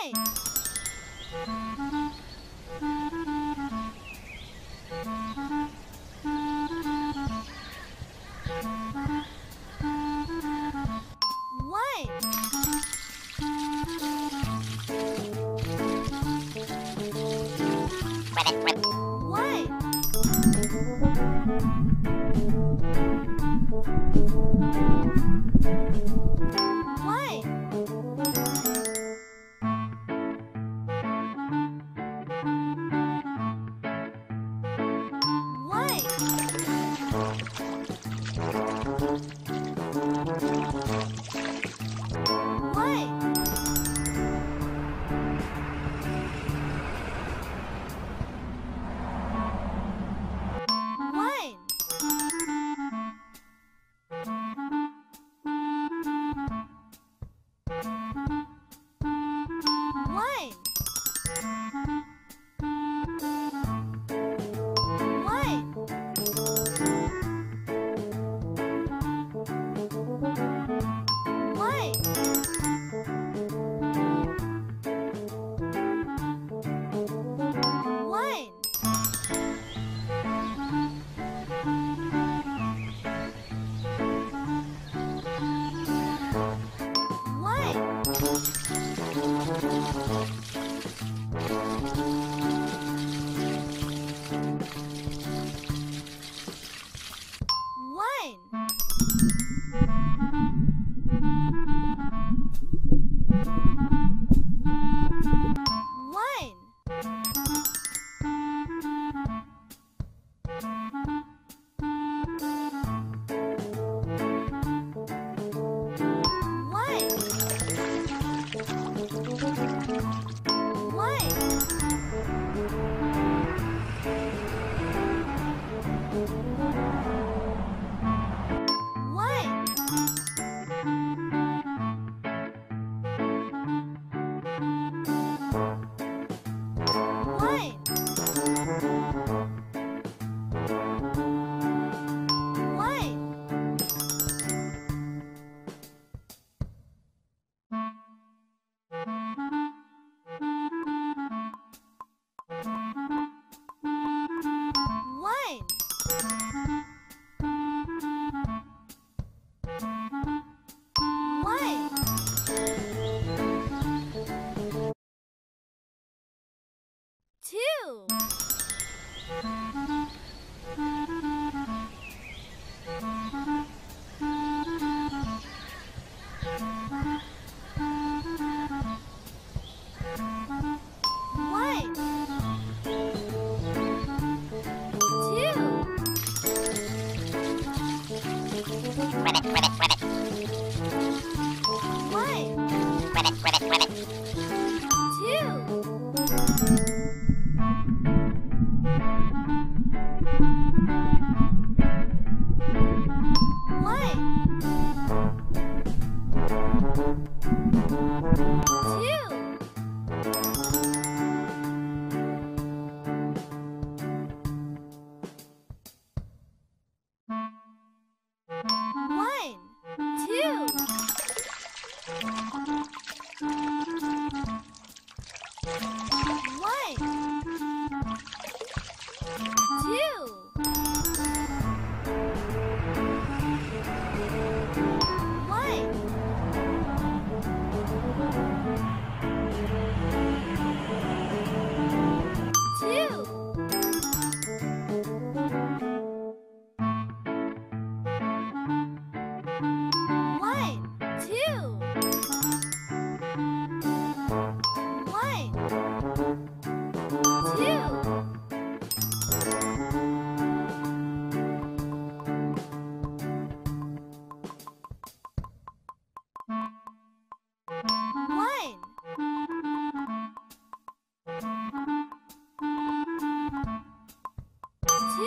play.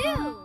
too.